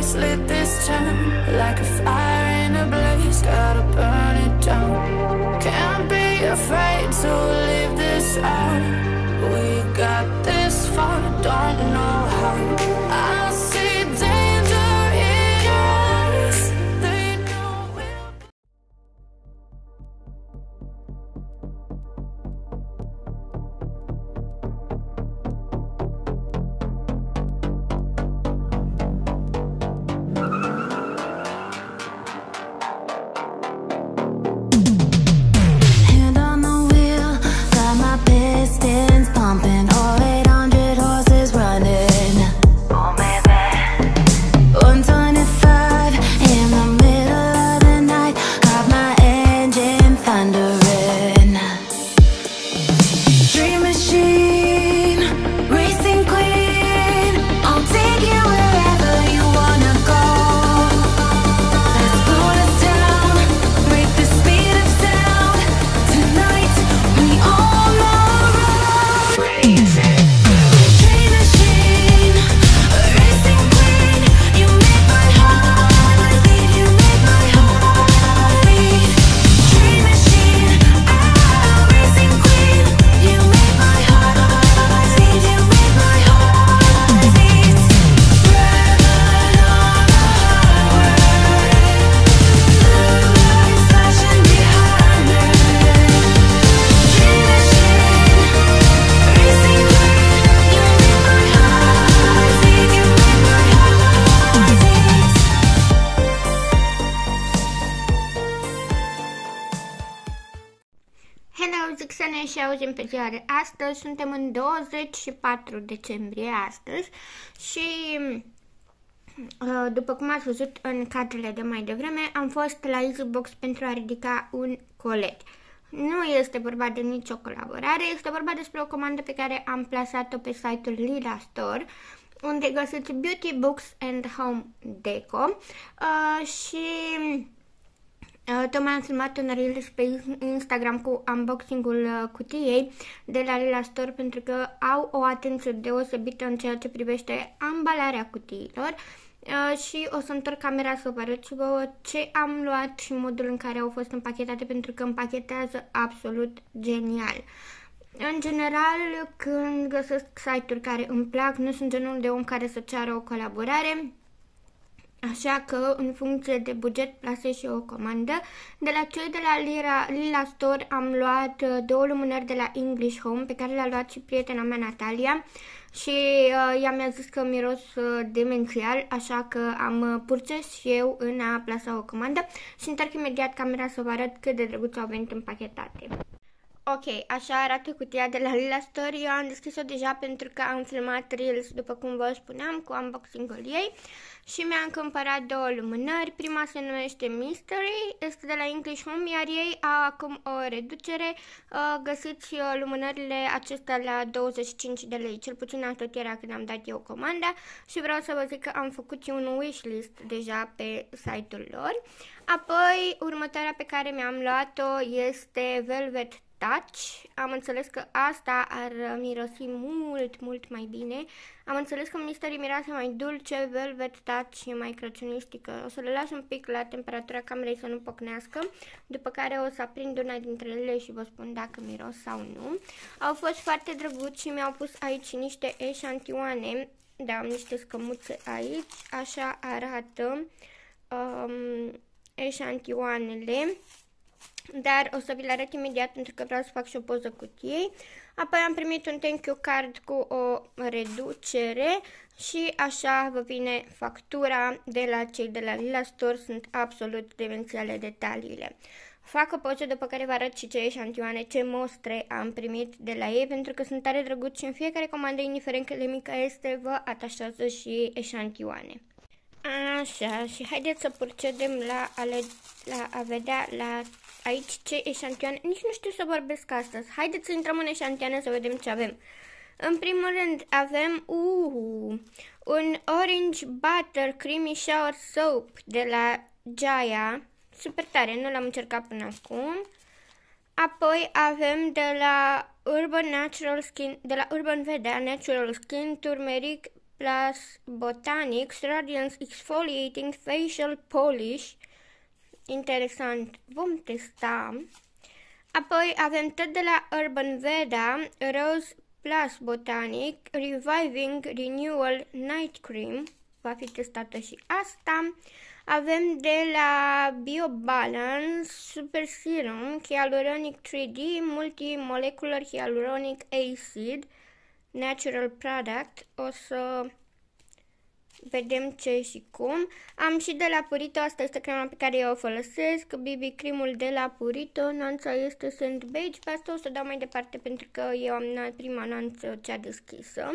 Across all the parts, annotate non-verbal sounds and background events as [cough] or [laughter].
face lit this town like a fire in a blaze. Gotta burn it down. Can't be afraid to leave this out. Astăzi. Suntem în 24 decembrie astăzi și uh, după cum ați văzut în cadrele de mai devreme, am fost la EasyBox pentru a ridica un colet. Nu este vorba de nicio colaborare, este vorba despre o comandă pe care am plasat-o pe site-ul Lila Store, unde găsiți Beauty Books and Home Deco uh, și Uh, Tocmai am filmat un Reels pe Instagram cu unboxing-ul uh, cutiei de la Lila Store pentru că au o atenție deosebită în ceea ce privește ambalarea cutiilor uh, și o să întorc camera să vă arăt și vouă ce am luat și modul în care au fost împachetate pentru că împachetează absolut genial. În general, când găsesc site-uri care îmi plac, nu sunt genul de om care să ceară o colaborare, Așa că, în funcție de buget, plasez și o comandă. De la cei de la Lira, Lila Store am luat uh, două lumânări de la English Home, pe care le-a luat și prietena mea, Natalia. Și uh, ea mi-a zis că miros uh, demențial, așa că am uh, purces și eu în a plasa o comandă și întorc imediat camera să vă arăt cât de drăguț au venit împachetate. Ok, așa arată cutia de la Lila Store. Eu am deschis-o deja pentru că am filmat Reels, după cum vă spuneam, cu unboxing-ul ei și mi-am cumpărat două lumânări. Prima se numește Mystery, este de la English Home, iar ei au acum o reducere. Uh, Găsiți uh, lumânările acestea la 25 de lei, cel puțin atât era când am dat eu comanda și vreau să vă zic că am făcut și un wishlist deja pe site-ul lor. Apoi, următoarea pe care mi-am luat-o este Velvet Touch. Am înțeles că asta ar mirosi mult, mult mai bine. Am înțeles că Mystery miroase mai dulce, Velvet Touch e mai crăciunistică. O să le las un pic la temperatura camerei să nu pocnească, după care o să aprind una dintre ele și vă spun dacă miros sau nu. Au fost foarte drăguți și mi-au pus aici niște eșantioane. Da, am niște scămuțe aici. Așa arată um, eșantioanele dar o să vi le arăt imediat pentru că vreau să fac și o poză cutiei. Apoi am primit un thank you card cu o reducere și așa vă vine factura de la cei de la Lila Store, sunt absolut demențiale detaliile. Fac o poză după care vă arăt și ce eșantioane, ce mostre am primit de la ei, pentru că sunt tare drăguți și în fiecare comandă, indiferent cât de mică este, vă atașează și eșantioane. Așa, și haideți să procedem la, ale, la a vedea la aici ce eșantioane. Nici nu știu să vorbesc astăzi. Haideți să intrăm în eșantioane să vedem ce avem. În primul rând avem uh, un Orange Butter Creamy Shower Soap de la Jaya. Super tare, nu l-am încercat până acum. Apoi avem de la Urban Natural Skin, de la Urban Veda Natural Skin Turmeric Plus Botanics Radiance Exfoliating Facial Polish. Interesant, vom testa. Apoi avem tot de la Urban Veda Rose Plus Botanic Reviving Renewal Night Cream. Va fi testată și asta. Avem de la BioBalance Super Serum Hyaluronic 3D Multimolecular Hyaluronic Acid Natural Product. O să vedem ce și cum. Am și de la Purito, asta este crema pe care eu o folosesc, BB creamul de la Purito, nuanța este Sand Beige, pe asta o să dau mai departe pentru că eu am prima nuanță cea deschisă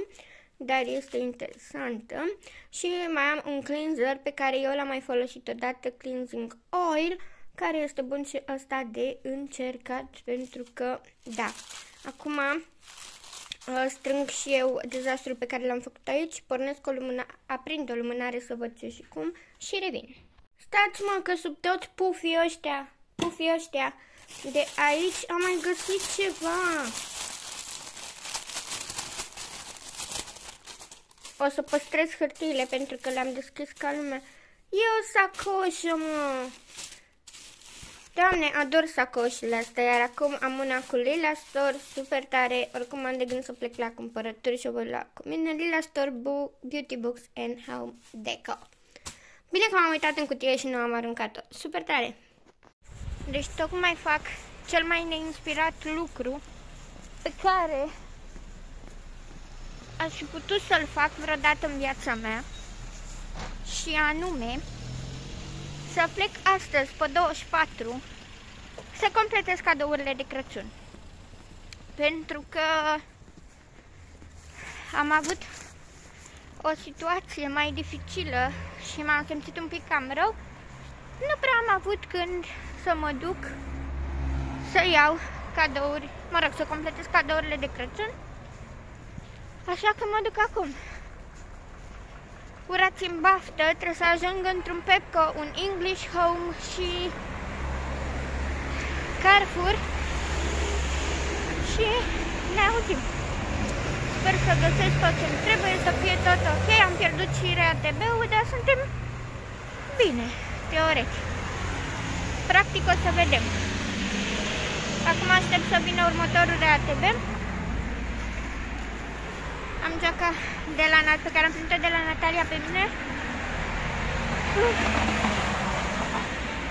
dar este interesantă. Și mai am un cleanser pe care eu l-am mai folosit odată, Cleansing Oil, care este bun și ăsta de încercat, pentru că, da, acum uh, strâng și eu dezastrul pe care l-am făcut aici, pornesc o lumânare, aprind o lumânare să văd ce și cum și revin. Stați mă că sub toți pufii ăștia, pufii ăștia de aici am mai găsit ceva. O să păstrez hârtiile pentru că le-am deschis ca lumea. E o sacoșă, mă! Doamne, ador sacoșile astea, iar acum am una cu Lila Store, super tare. Oricum am de gând să plec la cumpărături și o voi lua cu mine. Lila Store, Beauty Books and Home Deco. Bine că m-am uitat în cutie și nu am aruncat-o. Super tare! Deci tocmai fac cel mai neinspirat lucru pe care aș fi putut să-l fac vreodată în viața mea și anume să plec astăzi pe 24 să completez cadourile de Crăciun. Pentru că am avut o situație mai dificilă și m-am simțit un pic cam rău. Nu prea am avut când să mă duc să iau cadouri, mă rog, să completez cadourile de Crăciun Așa că mă duc acum. Urați în baftă, trebuie să ajung într-un Pepco, un English Home și Carrefour și ne auzim. Sper să găsesc tot ce trebuie, să fie tot ok. Am pierdut și RATB-ul, dar suntem bine, teoretic. Practic o să vedem. Acum aștept să vină următorul RATB. Am geaca de la, pe care am primit de la Natalia pe mine.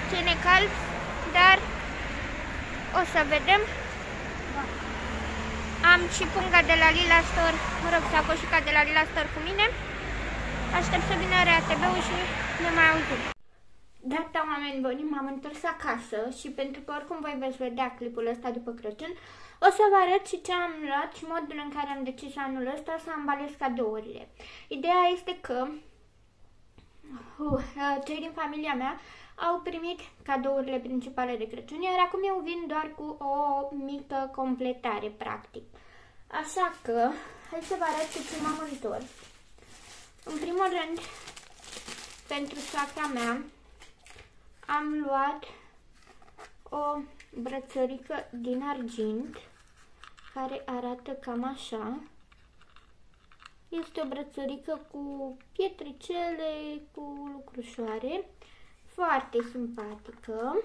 Ține cald, dar o să vedem. Am și punga de la Lila Store, mă rog, sacoșica de la Lila Store cu mine. Aștept să vină RATB-ul și ne mai auzim. Gata, oameni buni, m-am întors acasă și pentru că oricum voi veți vedea clipul ăsta după Crăciun, o să vă arăt și ce am luat și modul în care am decis anul ăsta să ambalez cadourile. Ideea este că uh, cei din familia mea au primit cadourile principale de Crăciun, iar acum eu vin doar cu o mică completare, practic. Așa că, hai să vă arăt cu ce m-am întors. În primul rând, pentru soacra mea, am luat o brățărică din argint care arată cam așa. Este o brățărică cu pietricele, cu lucrușoare, foarte simpatică.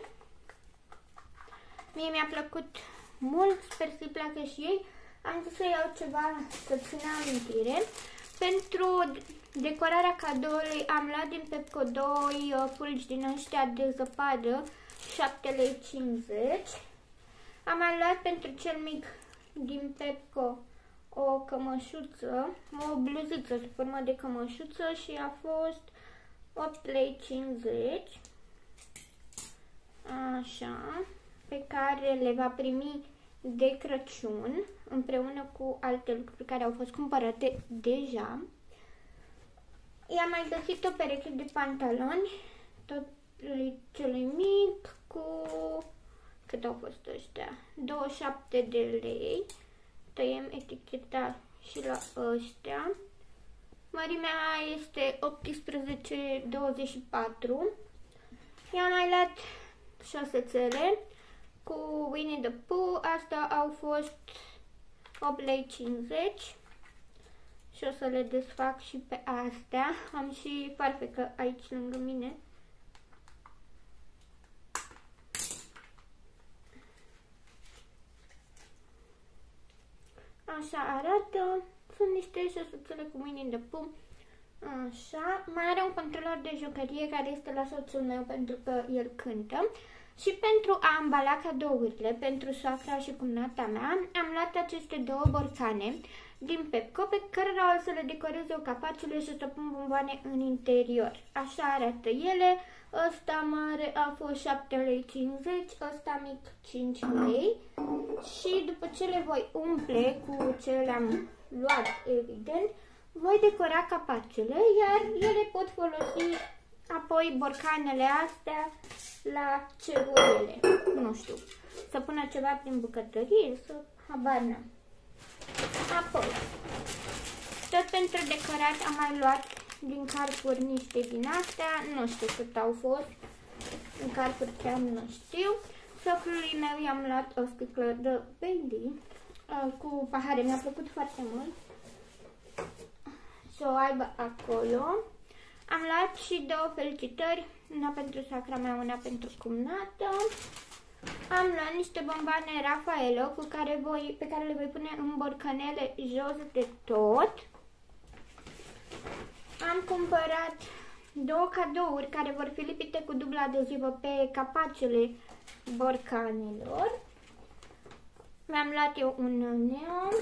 Mie mi-a plăcut mult, sper să-i placă și ei. Am zis să iau ceva să țină amintire. Pentru decorarea cadoului am luat din Pepco 2 uh, fulgi din ăștia de zăpadă, 7,50 lei. Am mai luat pentru cel mic din Pepco o cămășuță, o bluziță sub formă de cămășuță și a fost 8,50 lei. Așa, pe care le va primi de Crăciun împreună cu alte lucruri care au fost cumpărate deja. I-am mai găsit o pereche de pantaloni, tot celui mic, cu cât au fost ăștia? 27 de lei. Tăiem eticheta și la ăștia. Mărimea este 18-24. I-am mai luat șosețele cu Winnie the Pooh. Astea au fost 8 lei 50. și o să le desfac și pe astea. Am și farfecă aici lângă mine. Așa arată. Sunt niște șosuțele cu mâini de pum. Așa. Mai are un controlor de jucărie care este la soțul meu pentru că el cântă. Și pentru a ambala cadourile pentru soacra și cumnata mea, am luat aceste două borcane din Pepco pe care o să le decorez eu capacele și să pun bomboane în interior. Așa arată ele. Ăsta mare a fost 7,50 lei, ăsta mic 5 lei. Și după ce le voi umple cu ce le-am luat, evident, voi decora capacele, iar ele pot folosi apoi borcanele astea la ce vor ele. Nu știu, să pună ceva prin bucătărie, să habar n-am. Apoi, tot pentru decorat am mai luat din carpuri niște din astea, nu știu cât au fost, în carpuri chiar nu știu. Socrului meu i-am luat o sticlă de Bailey uh, cu pahare, mi-a plăcut foarte mult să o aibă acolo. Am luat și două felicitări, una pentru sacra mea, una pentru cumnată. Am luat niște bomboane Rafaelo cu care voi, pe care le voi pune în borcanele jos de tot. Am cumpărat două cadouri care vor fi lipite cu dubla adezivă pe capacele borcanelor. Mi-am luat eu un neon.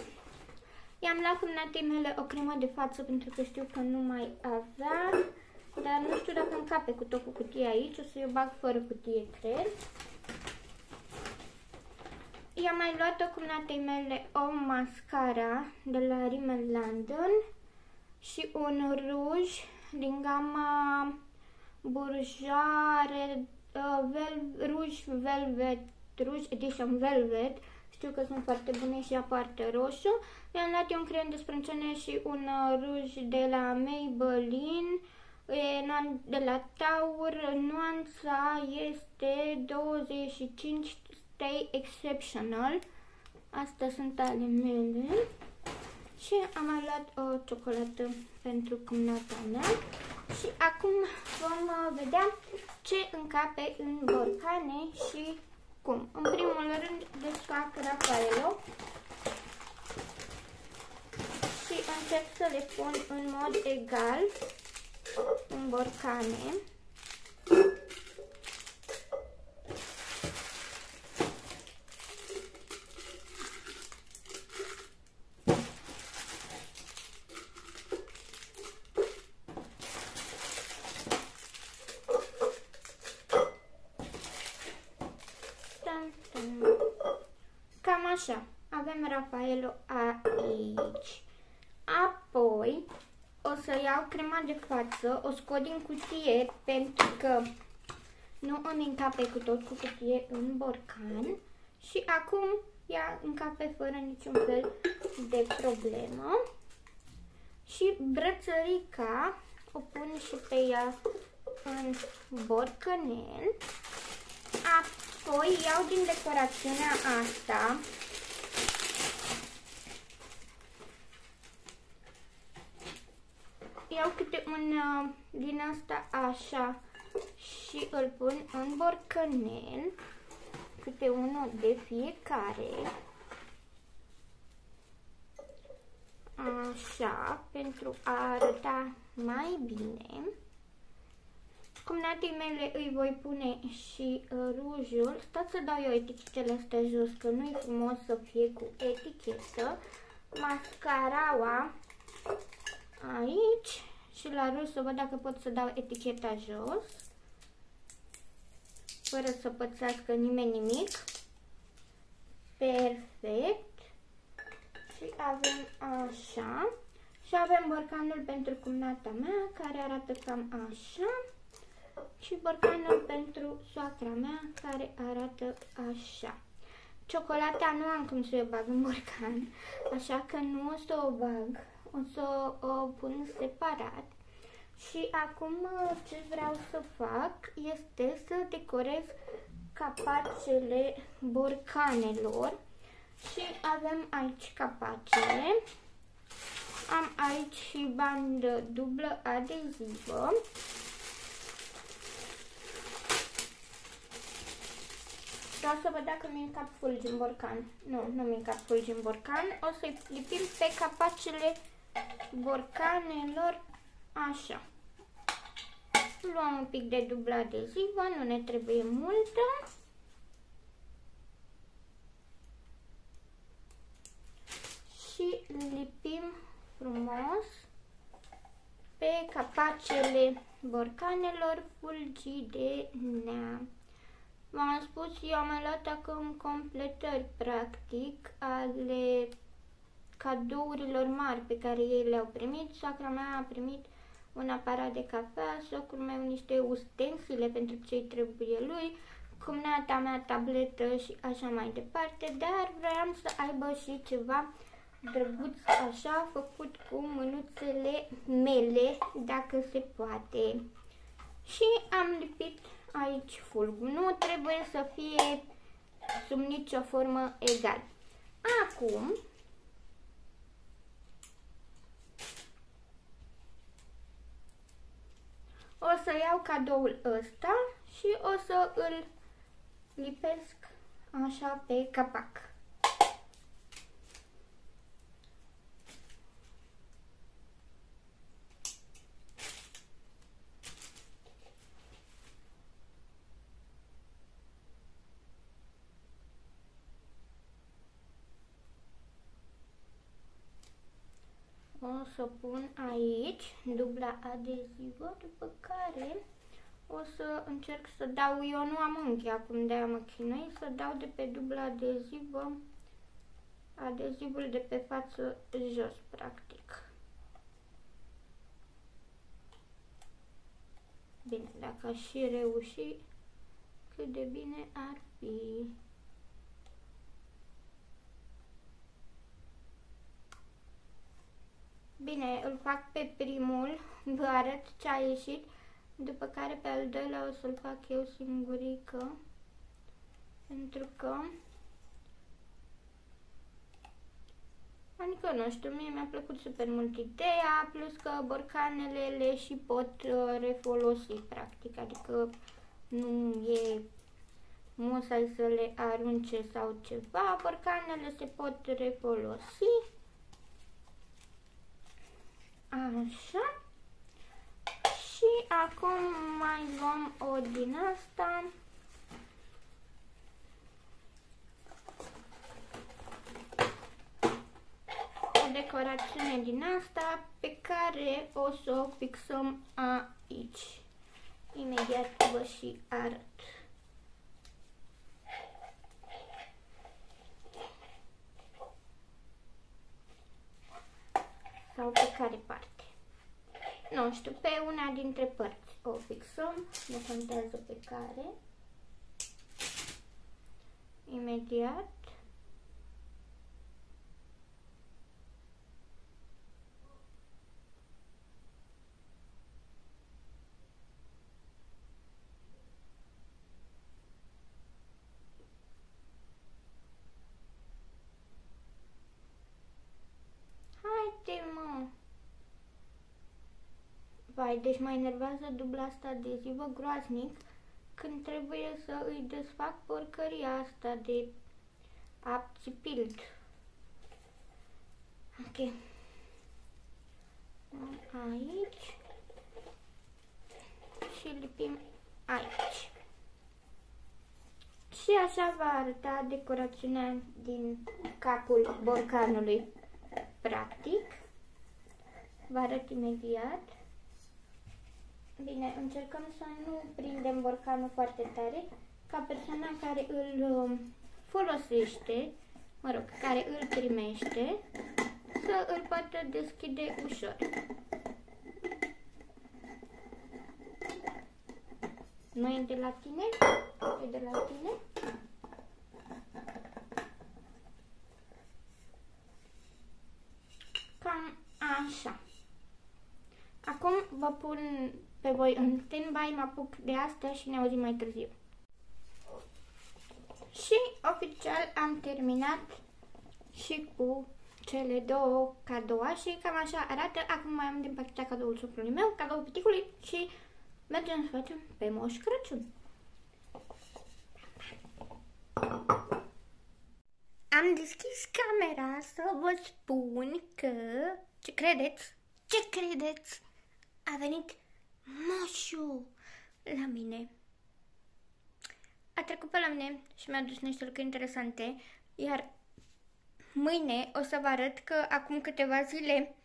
I-am luat cumnatei mele o cremă de față pentru că știu că nu mai avea. Dar nu știu dacă încape cu tot cu cutia aici. O să o bag fără cutie, cred. I-am mai luat o cumnatei mele o mascara de la Rimmel London și un ruj din gama Bourjoare uh, vel, Ruj Velvet, Ruj Edition Velvet. Știu că sunt foarte bune și aparte roșu. Mi-am luat un crem de sprâncene și un uh, ruj de la Maybelline e de la Taur. Nuanța este 25 Stay Exceptional. Astea sunt ale mele. Și am mai luat o ciocolată pentru cumnata mea. Și acum vom uh, vedea ce încape în borcane și cum. În primul rând desfac Rafaelo și încerc să le pun în mod egal în borcane. Cam așa. Avem Rafaelo aici. Apoi o să iau crema de față, o scot din cutie pentru că nu îmi încape cu tot cu cutie în borcan. Și acum ea încape fără niciun fel de problemă. Și brățărica o pun și pe ea în borcanel. Apoi iau din decorațiunea asta iau câte un uh, din asta așa și îl pun în borcanel, câte unul de fiecare. Așa, pentru a arăta mai bine. Cumnatei mele îi voi pune și uh, rujul. Stați să dau eu etichetele astea jos, că nu e frumos să fie cu etichetă. Mascaraua aici și la ruj să văd dacă pot să dau eticheta jos. Fără să pățească nimeni nimic. Perfect. Și avem așa. Și avem borcanul pentru cumnata mea, care arată cam așa și borcanul pentru soacra mea, care arată așa. Ciocolata nu am cum să o bag în borcan, așa că nu o să o bag, o să o pun separat. Și acum ce vreau să fac este să decorez capacele borcanelor și avem aici capacele Am aici și bandă dublă adezivă. Vreau să văd dacă mi încap fulgi în borcan. Nu, nu mi încap fulgi în borcan. O să-i lipim pe capacele borcanelor așa. Luăm un pic de dublă adezivă, nu ne trebuie multă. Și lipim frumos pe capacele borcanelor fulgii de neam. V-am spus, eu am mai luat acum completări, practic, ale cadourilor mari pe care ei le-au primit. Sacra mea a primit un aparat de cafea, socul meu niște ustensile pentru ce trebuie lui, cumnata mea tabletă și așa mai departe, dar vreau să aibă și ceva drăguț așa, făcut cu mânuțele mele, dacă se poate. Și am lipit aici fulgul. Nu trebuie să fie sub nicio formă egal. Acum, o să iau cadoul ăsta și o să îl lipesc așa pe capac. O să pun aici dubla adezivă, după care o să încerc să dau, eu nu am unchi acum de aia mă chinui, să dau de pe dubla adezivă adezivul de pe față jos, practic. Bine, dacă aș și reuși, cât de bine ar fi. Bine, îl fac pe primul, vă arăt ce a ieșit, după care pe al doilea o să-l fac eu singurică, pentru că, adică nu știu, mie mi-a plăcut super mult ideea, plus că borcanele le și pot uh, refolosi, practic, adică nu e musai să le arunce sau ceva, borcanele se pot refolosi. Așa. Și acum mai luăm o din asta. O decorațiune din asta pe care o să o fixăm aici. Imediat vă și arăt. sau pe care parte. Nu știu, pe una dintre părți o fixăm, nu contează pe care. Imediat. Vai, deci mă enervează dubla asta adezivă groaznic când trebuie să îi desfac porcăria asta de abțipilt. Ok. Aici. Și lipim aici. Și așa va arăta decorațiunea din capul borcanului. Practic. Vă arăt imediat. Bine, încercăm să nu prindem borcanul foarte tare, ca persoana care îl um, folosește, mă rog, care îl primește, să îl poată deschide ușor. Nu e de la tine? E de la tine? Cam așa. Acum vă pun pe voi în stand-by, mă apuc de asta și ne auzim mai târziu. Și oficial am terminat și cu cele două cadouașe, cam așa arată. Acum mai am din partea cadoul soțului meu, cadoul piticului și mergem să facem pe Moș Crăciun. Am deschis camera să vă spun că... Ce credeți? Ce credeți? A venit moșul la mine. A trecut pe la mine și mi-a dus niște lucruri interesante, iar mâine o să vă arăt că acum câteva zile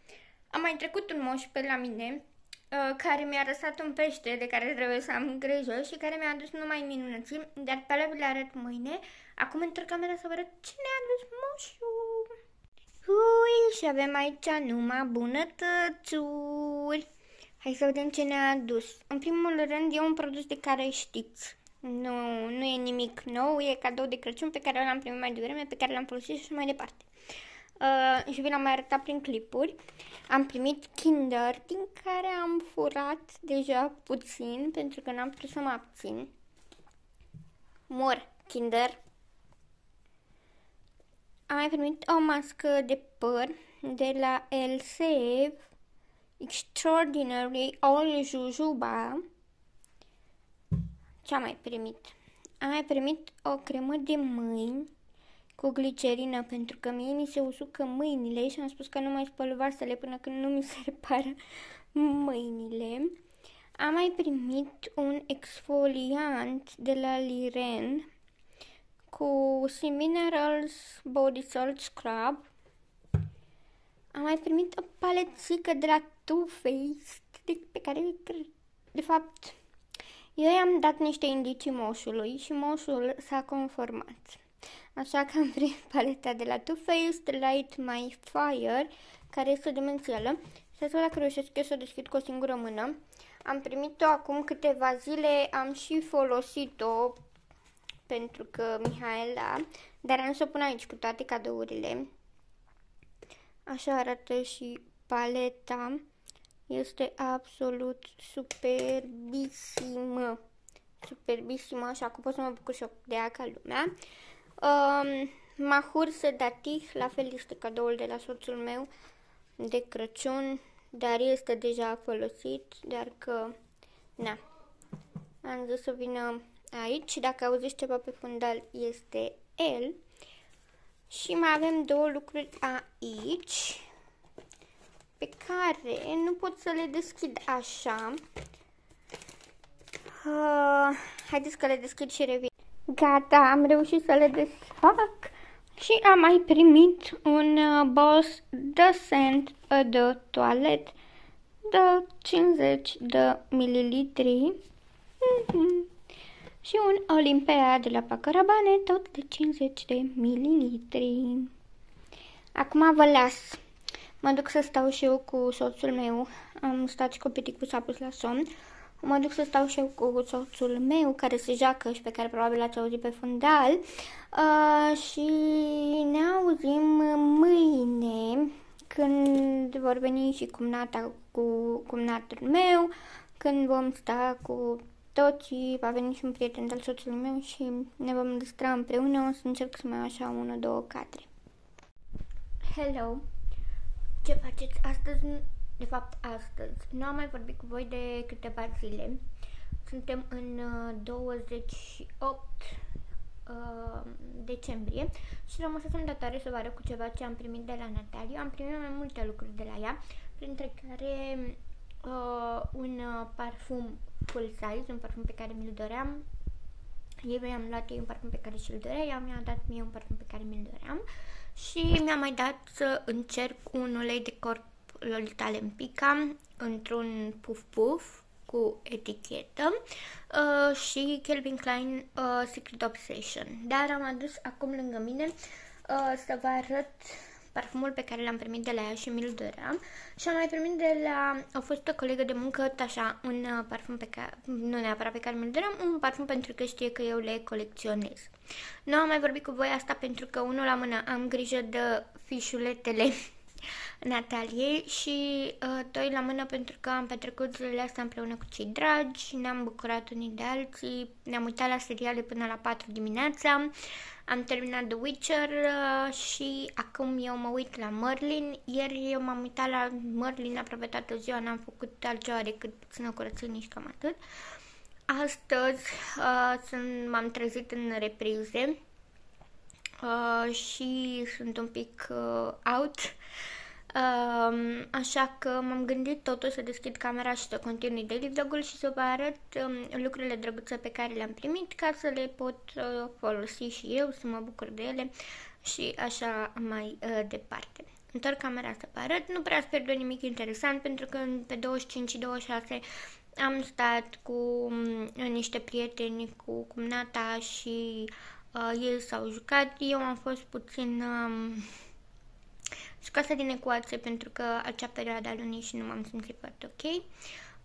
a mai trecut un moș pe la mine uh, care mi-a răsat un pește de care trebuie să am grijă și care mi-a adus numai minunății, dar pe alea vi le arăt mâine. Acum întorc camera să vă arăt ce ne-a adus moșul. Ui, și avem aici numai bunătățuri. Hai să vedem ce ne-a adus. În primul rând e un produs de care știți. Nu, nu e nimic nou, e cadou de Crăciun pe care l-am primit mai devreme, pe care l-am folosit și așa mai departe. Uh, și vi l-am mai arătat prin clipuri. Am primit Kinder, din care am furat deja puțin, pentru că n-am putut să mă abțin. Mor Kinder. Am mai primit o mască de păr de la El Save Extraordinary All Jujuba. Ce am mai primit? Am mai primit o cremă de mâini cu glicerină pentru că mie mi se usucă mâinile și am spus că nu mai spăl vasele până când nu mi se [laughs] repară mâinile. Am mai primit un exfoliant de la Liren cu Sea Minerals Body Salt Scrub. Am mai primit o palețică de la Too Faced pe care, de fapt, eu i-am dat niște indicii moșului și moșul s-a conformat. Așa că am primit [laughs] paleta de la Too Faced Light My Fire, care este demențială. Să să dacă reușesc eu să o deschid cu o singură mână. Am primit-o acum câteva zile, am și folosit-o pentru că Mihaela, dar am să o pun aici cu toate cadourile. Așa arată și paleta. Este absolut superbisimă. Superbisimă, așa că pot să mă bucur și eu de ea ca lumea. Um, mahur sedativ, la fel este cadoul de la soțul meu de Crăciun, dar este deja folosit, dar că, na, am zis să vină aici. Dacă auziți ceva pe fundal, este el. Și mai avem două lucruri aici pe care nu pot să le deschid așa. Uh, haideți că le deschid și revin. Gata, am reușit să le desfac și am mai primit un uh, Boss The Scent de toalet de 50 de mililitri mm-hmm. Și un Olimpea de la Pacarabane tot de 50 de mililitri. Acum vă las. Mă duc să stau și eu cu soțul meu. Am stat și cu piticul s-a pus la somn. Mă duc să stau și eu cu soțul meu care se joacă și pe care probabil l-ați auzit pe fundal. Uh, și ne auzim mâine când vor veni și cumnata cu cumnatul meu, când vom sta cu toții, va veni și un prieten al soțului meu și ne vom distra împreună. O să încerc să mai așa unul, două cadre. Hello! Ce faceți astăzi? De fapt, astăzi. Nu am mai vorbit cu voi de câteva zile. Suntem în uh, 28 uh, decembrie și rămăsesem datare să vă arăt cu ceva ce am primit de la Natalia. Am primit mai multe lucruri de la ea, printre care uh, un uh, parfum full size, un parfum pe care mi-l doream. Eu mi-am luat ei un parfum pe care și-l dorea, ea mi-a dat mie un parfum pe care mi-l doream. Și mi-a mai dat să încerc un ulei de corp Lolita Lempica într-un puf-puf cu etichetă uh, și Calvin Klein uh, Secret Obsession. Dar am adus acum lângă mine uh, să vă arăt parfumul pe care l-am primit de la ea și mi-l doream și am mai primit de la o fostă colegă de muncă, așa, un uh, parfum pe care, nu neapărat pe care mi-l doream, un parfum pentru că știe că eu le colecționez. Nu am mai vorbit cu voi asta pentru că unul la mână am grijă de fișuletele [laughs] Nataliei și uh, doi la mână pentru că am petrecut zilele astea împreună cu cei dragi, ne-am bucurat unii de alții, ne-am uitat la seriale până la 4 dimineața, am terminat The Witcher uh, și acum eu mă uit la Merlin. Ieri eu m-am uitat la Merlin aproape toată ziua, n-am făcut altceva decât puțină curățenie și cam atât. Astăzi uh, sunt, m-am trezit în reprize uh, și sunt un pic uh, out. Uh, așa că m-am gândit totuși să deschid camera și să continui daily vlog și să vă arăt um, lucrurile drăguțe pe care le-am primit ca să le pot uh, folosi și eu, să mă bucur de ele și așa mai uh, departe. Întorc camera să vă arăt, nu prea sper de nimic interesant pentru că pe 25 și 26 am stat cu uh, niște prieteni, cu cumnata și uh, ei s-au jucat. Eu am fost puțin uh, scoasă din ecuație pentru că acea perioadă a lunii și nu m-am simțit foarte ok.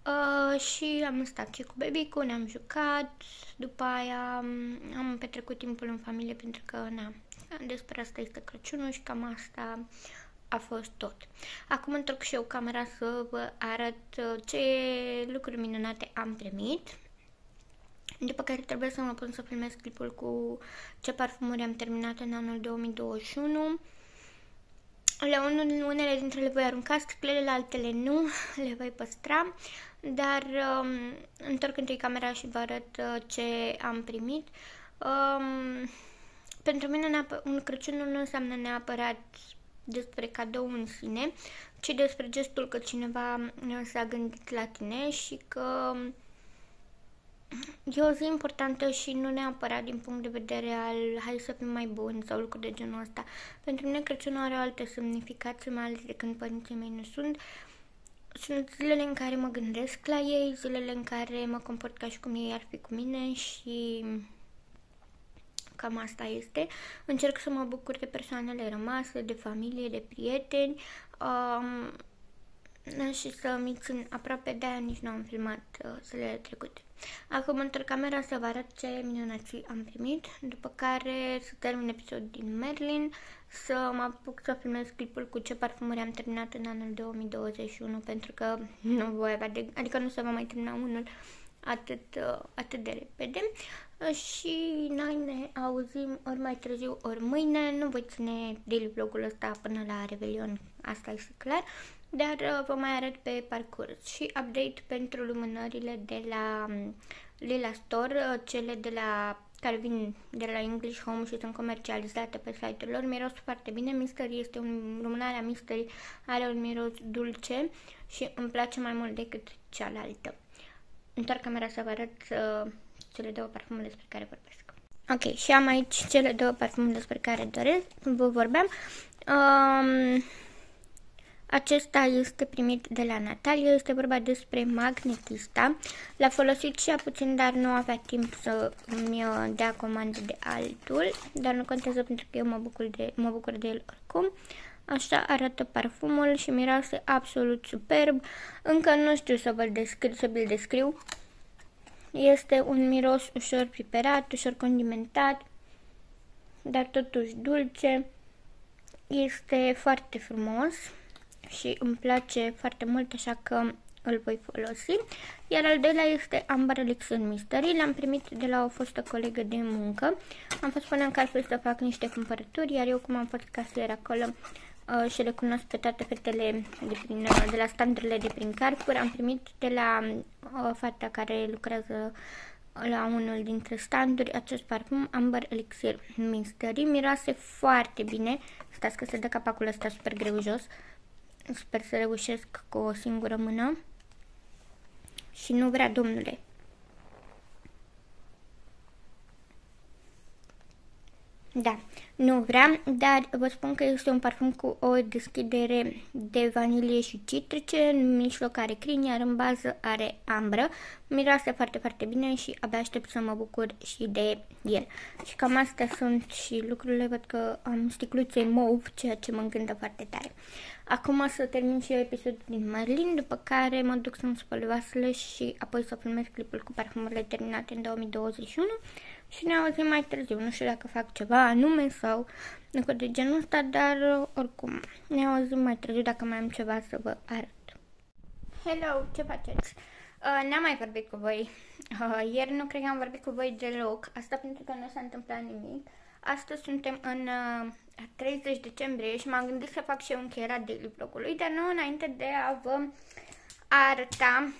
Uh, și am stat și cu bebicu, ne-am jucat, după aia um, am petrecut timpul în familie pentru că, na, despre asta este Crăciunul și cam asta a fost tot. Acum întorc și eu camera să vă arăt uh, ce lucruri minunate am primit. După care trebuie să mă pun să filmez clipul cu ce parfumuri am terminat în anul 2021. La unul, unele dintre le voi arunca sticlele, la altele nu, [laughs] le voi păstra, dar um, întorc întâi camera și vă arăt uh, ce am primit. Um, pentru mine un Crăciun nu înseamnă neapărat despre cadou în sine, ci despre gestul că cineva s-a gândit la tine și că e o zi importantă și nu neapărat din punct de vedere al hai să fim mai buni sau lucruri de genul ăsta. Pentru mine Crăciunul are o altă semnificație, mai ales de când părinții mei nu sunt. Sunt zilele în care mă gândesc la ei, zilele în care mă comport ca și cum ei ar fi cu mine și cam asta este. Încerc să mă bucur de persoanele rămase, de familie, de prieteni um, și să-mi țin aproape de aia nici nu am filmat uh, zilele trecute. Acum întorc camera să vă arăt ce minunații am primit, după care să termin episodul din Merlin, să mă apuc să filmez clipul cu ce parfumuri am terminat în anul 2021, pentru că nu voi avea de, adică nu se va mai termina unul atât, uh, atât de repede. Și noi ne auzim ori mai târziu, ori mâine. Nu voi ține daily vlogul ăsta până la Revelion, asta este clar, dar uh, vă mai arăt pe parcurs și update pentru lumânările de la um, Lila Store, uh, cele de la care vin de la English Home și sunt comercializate pe site-ul lor. Miros foarte bine. Mystery este un lumânarea Mystery, are un miros dulce și îmi place mai mult decât cealaltă. Întorc camera să vă arăt uh, cele două parfumuri despre care vorbesc. Ok, și am aici cele două parfumuri despre care doresc, vă vorbeam. Um, acesta este primit de la Natalia, este vorba despre magnetista. L-a folosit și ea puțin, dar nu avea timp să mi dea comandă de altul, dar nu contează pentru că eu mă bucur de, mă bucur de el oricum. Așa arată parfumul și miroase absolut superb. Încă nu știu să vă descriu, să vi-l descriu. Este un miros ușor piperat, ușor condimentat, dar totuși dulce. Este foarte frumos și îmi place foarte mult, așa că îl voi folosi. Iar al doilea este Amber Elixir Mystery. L-am primit de la o fostă colegă de muncă. Am fost până în casă să fac niște cumpărături, iar eu cum am fost casier acolo uh, și le cunosc pe toate fetele de, prin, uh, de la standurile de prin Carrefour, am primit de la uh, fata care lucrează la unul dintre standuri acest parfum Amber Elixir Mystery. Miroase foarte bine. Stați că se dă capacul ăsta super greu jos. Sper să reușesc cu o singură mână. Și nu vrea, domnule. Da, nu vrea, dar vă spun că este un parfum cu o deschidere de vanilie și citrice, în mijloc are crin, iar în bază are ambră. Miroase foarte, foarte bine și abia aștept să mă bucur și de el. Și cam astea sunt și lucrurile, văd că am sticluțe mauve, ceea ce mă încântă foarte tare. Acum o să termin și eu episodul din Merlin, după care mă duc să-mi spăl vasele și apoi să filmez clipul cu parfumurile terminate în 2021 și ne auzim mai târziu. Nu știu dacă fac ceva anume sau lucruri de genul ăsta, dar uh, oricum ne auzim mai târziu dacă mai am ceva să vă arăt. Hello, ce faceți? Uh, n-am mai vorbit cu voi. Uh, ieri nu cred că am vorbit cu voi deloc. Asta pentru că nu s-a întâmplat nimic. Astăzi suntem în uh, 30 decembrie și m-am gândit să fac și eu încheierea daily vlogului, dar nu înainte de a vă arăta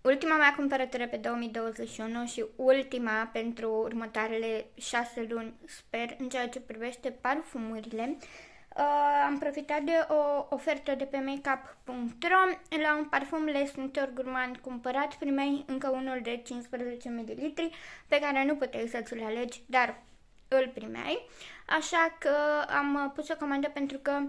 ultima mea cumpărătură pe 2021 și ultima pentru următoarele 6 luni, sper, în ceea ce privește parfumurile. Uh, am profitat de o ofertă de pe makeup.ro la un parfum Les Nutor Gourmand cumpărat, primeai încă unul de 15 ml pe care nu puteai să ți-l alegi, dar îl primeai. Așa că am pus o comandă pentru că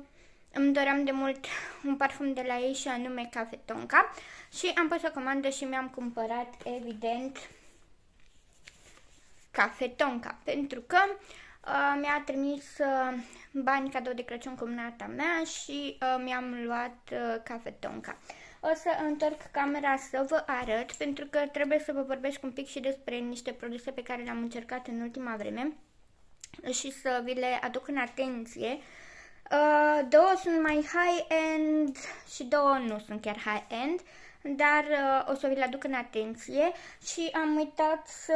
îmi doream de mult [laughs] un parfum de la ei și anume Cafe Tonka și am pus o comandă și mi-am cumpărat evident Cafe Tonka pentru că uh, mi-a trimis uh, bani cadou de Crăciun cumnata mea și uh, mi-am luat uh, Cafe Tonka. O să întorc camera să vă arăt pentru că trebuie să vă vorbesc un pic și despre niște produse pe care le-am încercat în ultima vreme și să vi le aduc în atenție. Uh, două sunt mai high-end și două nu sunt chiar high-end, dar uh, o să vi le aduc în atenție și am uitat să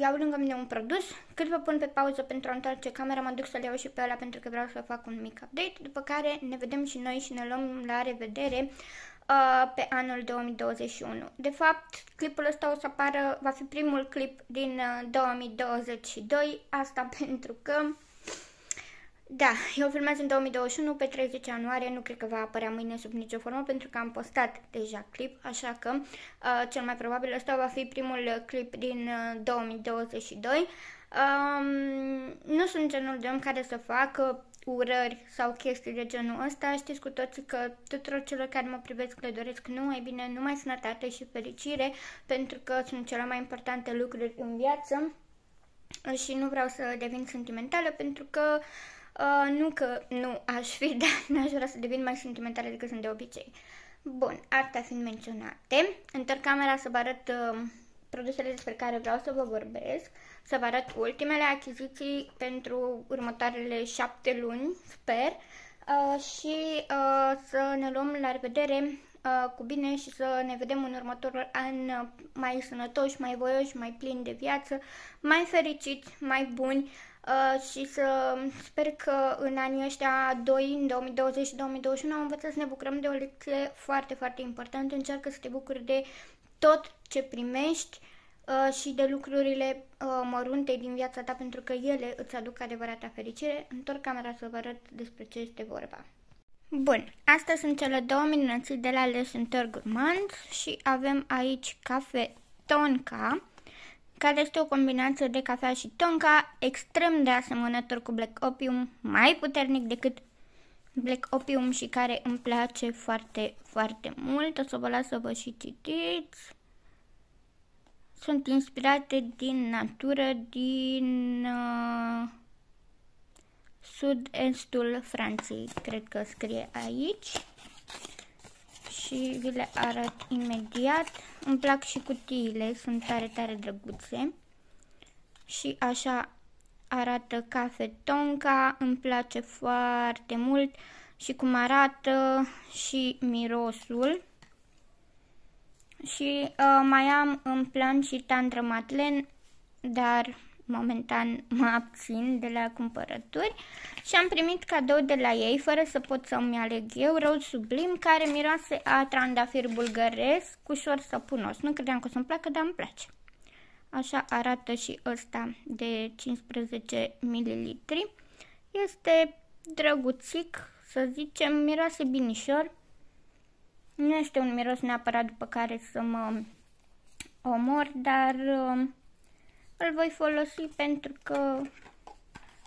iau lângă mine un produs. Cât vă pun pe pauză pentru a întoarce camera, mă duc să-l iau și pe ăla pentru că vreau să fac un mic update, după care ne vedem și noi și ne luăm la revedere uh, pe anul 2021. De fapt, clipul ăsta o să apară, va fi primul clip din uh, 2022, asta [laughs] pentru că da, eu filmez în 2021, pe 30 ianuarie, nu cred că va apărea mâine sub nicio formă, pentru că am postat deja clip, așa că uh, cel mai probabil ăsta va fi primul clip din uh, 2022. Um, nu sunt genul de om care să facă urări sau chestii de genul ăsta. Știți cu toții că tuturor celor care mă privesc le doresc numai bine, numai sănătate și fericire, pentru că sunt cele mai importante lucruri în viață și nu vreau să devin sentimentală pentru că uh, nu că nu aș fi, [laughs] dar n-aș vrea să devin mai sentimentală decât sunt de obicei. Bun, asta fiind menționate, întorc camera să vă arăt uh, produsele despre care vreau să vă vorbesc, să vă arăt ultimele achiziții pentru următoarele șapte luni, sper, uh, și uh, să ne luăm la revedere uh, cu bine și să ne vedem în următorul an uh, mai sănătoși, mai voioși, mai plini de viață, mai fericiți, mai buni uh, și să sper că în anii ăștia doi, în 2020 și 2021, am învățat să ne bucurăm de o lecție foarte, foarte importantă. Încearcă să te bucuri de tot ce primești uh, și de lucrurile uh, mărunte din viața ta, pentru că ele îți aduc adevărata fericire. Întorc camera să vă arăt despre ce este vorba. Bun, astea sunt cele două minunății de la Les Gourmand și avem aici cafe tonka, care este o combinație de cafea și tonka, extrem de asemănător cu Black Opium, mai puternic decât Black Opium și care îmi place foarte, foarte mult. O să vă las să vă și citiți. Sunt inspirate din natură, din uh, sud-estul Franței, cred că scrie aici. Și vi le arăt imediat. Îmi plac și cutiile, sunt tare, tare drăguțe. Și așa arată cafe tonka, îmi place foarte mult și cum arată și mirosul. Și uh, mai am în plan și tandră matlen, dar momentan [laughs] mă abțin de la cumpărături și am primit cadou de la ei, fără să pot să-mi aleg eu, roz sublim, care miroase a trandafir bulgăresc, ușor să punos. Nu credeam că o să-mi placă, dar îmi place. Așa arată și ăsta de 15 ml. Este drăguțic, să zicem, miroase binișor. Nu este un miros neapărat după care să mă omor, dar uh, îl voi folosi pentru că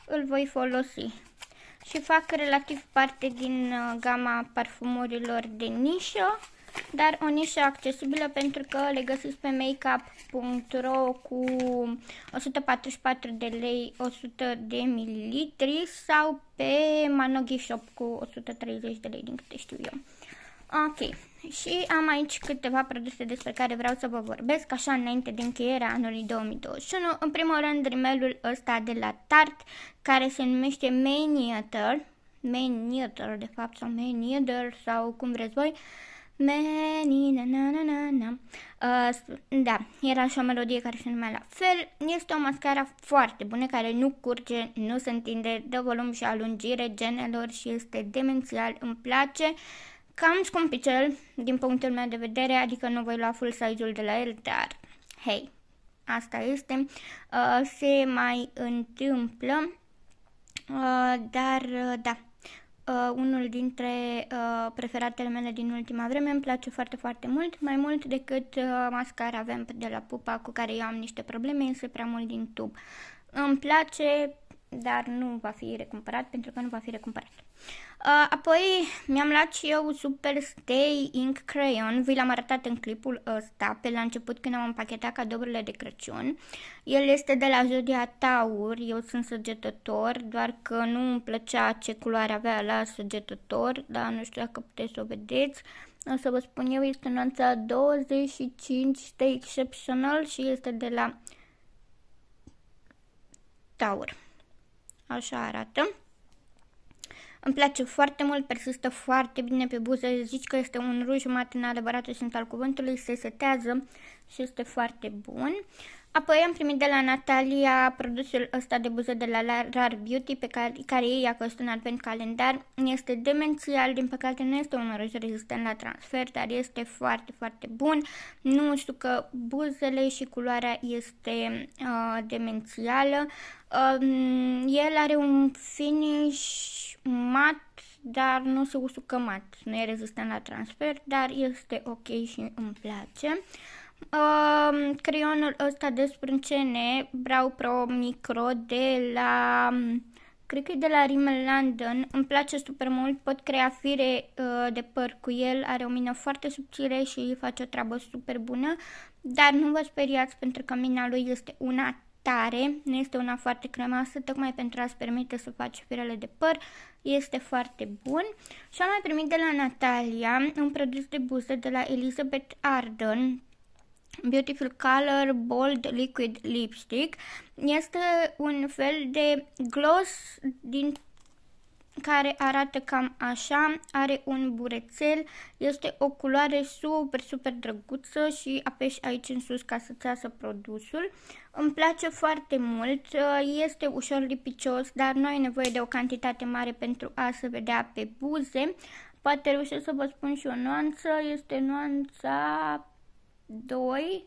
îl voi folosi. Și fac relativ parte din uh, gama parfumurilor de nișă dar o nișă accesibilă pentru că le găsiți pe makeup.ro cu 144 de lei 100 de mililitri sau pe Manogi Shop cu 130 de lei din câte știu eu. Ok, Și am aici câteva produse despre care vreau să vă vorbesc, așa înainte de încheierea anului 2021. În primul rând, rimelul ăsta de la Tarte, care se numește Maniator, Maniator, de fapt, sau Maniator, sau cum vreți voi, Many, na, na, na, na, na. Uh, da, era și o melodie care se numea la fel. Este o mascara foarte bună, care nu curge, nu se întinde, dă volum și alungire genelor și este demențial, îmi place. Cam scumpicel, din punctul meu de vedere, adică nu voi lua full size-ul de la el, dar, hei, asta este. Uh, se mai întâmplă, uh, dar, uh, da, uh, unul dintre uh, preferatele mele din ultima vreme. Îmi place foarte, foarte mult, mai mult decât uh, mascara Vamp de la Pupa cu care eu am niște probleme, însă prea mult din tub. Îmi place, dar nu va fi recumpărat pentru că nu va fi recumpărat. Uh, apoi mi-am luat și eu Super Stay Ink Crayon, vi l-am arătat în clipul ăsta pe la început când am împachetat cadourile de Crăciun. El este de la Zodia Taur, eu sunt săgetător, doar că nu îmi plăcea ce culoare avea la săgetător, dar nu știu dacă puteți să o vedeți. O să vă spun eu, este nuanța 25 Stay Exceptional și este de la Taur. Așa arată. Îmi place foarte mult, persistă foarte bine pe buze, zici că este un ruj mat în adevăratul sens al cuvântului, se setează și este foarte bun. Apoi am primit de la Natalia produsul ăsta de buze de la Rar Beauty pe care, care ei a costat un advent calendar. Este demențial, din păcate nu este un roz rezistent la transfer, dar este foarte, foarte bun. Nu știu că buzele și culoarea este uh, demențială. Uh, el are un finish mat, dar nu se usucă mat. Nu e rezistent la transfer, dar este ok și îmi place. Uh, creionul ăsta de sprâncene Brow Pro Micro de la cred că e de la Rimmel London, îmi place super mult, pot crea fire uh, de păr cu el, are o mină foarte subțire și face o treabă super bună, dar nu vă speriați pentru că mina lui este una tare, nu este una foarte cremoasă, tocmai pentru a-ți permite să faci firele de păr, este foarte bun. Și am mai primit de la Natalia un produs de buze de la Elizabeth Arden, Beautiful Color Bold Liquid Lipstick. Este un fel de gloss din care arată cam așa, are un burețel, este o culoare super, super drăguță și apeși aici în sus ca să-ți iasă produsul. Îmi place foarte mult, este ușor lipicios, dar nu ai nevoie de o cantitate mare pentru a se vedea pe buze. Poate reușesc să vă spun și o nuanță, este nuanța 2,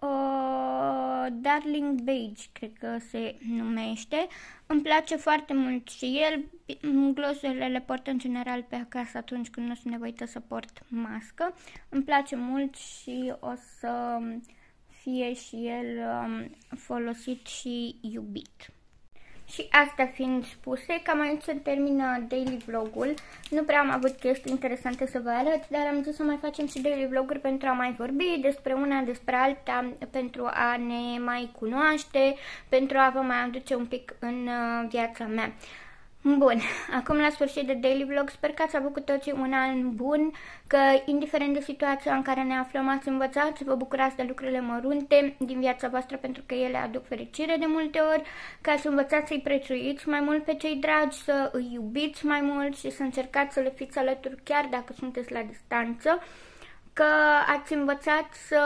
uh, Darling Beige, cred că se numește. Îmi place foarte mult și el. Glosurile le port în general pe acasă atunci când nu sunt nevoită să port mască. Îmi place mult și o să fie și el um, folosit și iubit. Și asta fiind spuse, cam aici se termină daily vlogul. Nu prea am avut chestii interesante să vă arăt, dar am zis să mai facem și daily vloguri pentru a mai vorbi despre una, despre alta, pentru a ne mai cunoaște, pentru a vă mai aduce un pic în uh, viața mea. Bun, acum la sfârșit de daily vlog, sper că ați avut cu toții un an bun, că indiferent de situația în care ne aflăm, ați învățat să vă bucurați de lucrurile mărunte din viața voastră pentru că ele aduc fericire de multe ori, că ați învățat să-i prețuiți mai mult pe cei dragi, să îi iubiți mai mult și să încercați să le fiți alături chiar dacă sunteți la distanță, că ați învățat să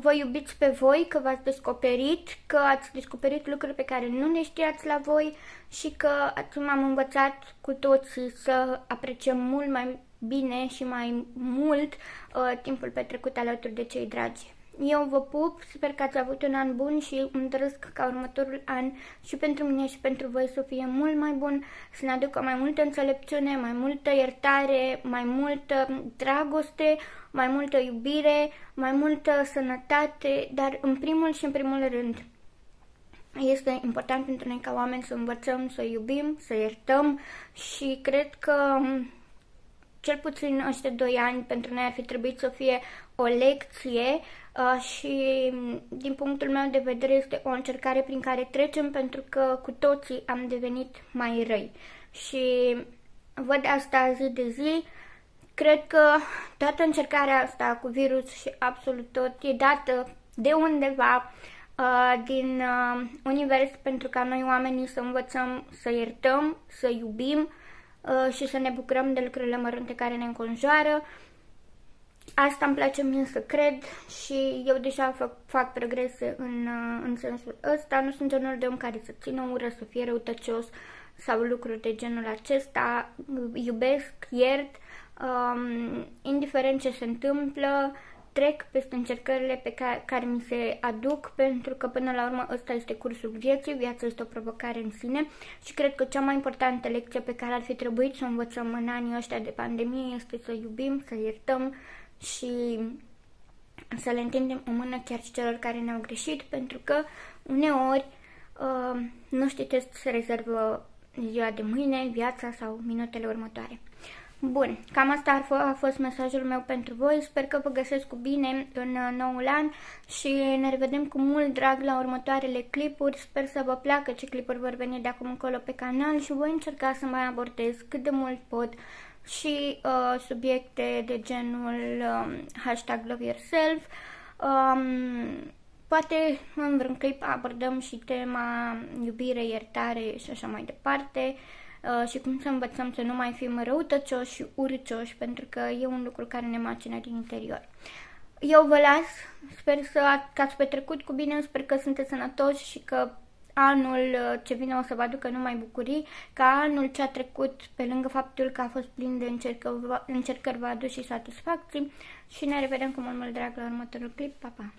vă iubiți pe voi, că v-ați descoperit, că ați descoperit lucruri pe care nu le știați la voi și că m-am învățat cu toții să apreciem mult mai bine și mai mult uh, timpul petrecut alături de cei dragi. Eu vă pup, sper că ați avut un an bun și îmi doresc ca următorul an și pentru mine și pentru voi să fie mult mai bun, să ne aducă mai multă înțelepciune, mai multă iertare, mai multă dragoste, mai multă iubire, mai multă sănătate, dar în primul și în primul rând este important pentru noi ca oameni să învățăm, să iubim, să iertăm și cred că cel puțin ăștia doi ani pentru noi ar fi trebuit să fie o lecție uh, și din punctul meu de vedere este o încercare prin care trecem pentru că cu toții am devenit mai răi. Și văd asta zi de zi Cred că toată încercarea asta cu virus și absolut tot e dată de undeva uh, din uh, univers pentru ca noi oamenii să învățăm să iertăm, să iubim uh, și să ne bucurăm de lucrurile mărunte care ne înconjoară. Asta îmi place mie să cred și eu deja fac, fac progrese în, uh, în sensul ăsta. Nu sunt genul de om care să țină ură, să fie răutăcios sau lucruri de genul acesta. Iubesc, iert, um, indiferent ce se întâmplă, trec peste încercările pe care, care mi se aduc, pentru că până la urmă ăsta este cursul vieții, viața este o provocare în sine și cred că cea mai importantă lecție pe care ar fi trebuit să o învățăm în anii ăștia de pandemie este să iubim, să iertăm și să le întindem o mână chiar și celor care ne-au greșit, pentru că uneori uh, nu știi ce se rezervă ziua de mâine, viața sau minutele următoare. Bun, cam asta a, f- a fost mesajul meu pentru voi. Sper că vă găsesc cu bine în uh, noul an și ne revedem cu mult drag la următoarele clipuri. Sper să vă placă ce clipuri vor veni de acum încolo pe canal și voi încerca să mai abordez cât de mult pot și uh, subiecte de genul um, hashtag love yourself. Um, poate în vreun clip abordăm și tema iubire, iertare și așa mai departe. Uh, și cum să învățăm să nu mai fim răutăcioși și urcioși, pentru că e un lucru care ne macină din interior. Eu vă las, sper să, că ați petrecut cu bine, sper că sunteți sănătoși și că anul uh, ce vine o să vă aducă numai bucurii, ca anul ce a trecut, pe lângă faptul că a fost plin de încercări, încercări vă aduc și satisfacții și ne revedem cu mult, mult drag la următorul clip. Pa, pa!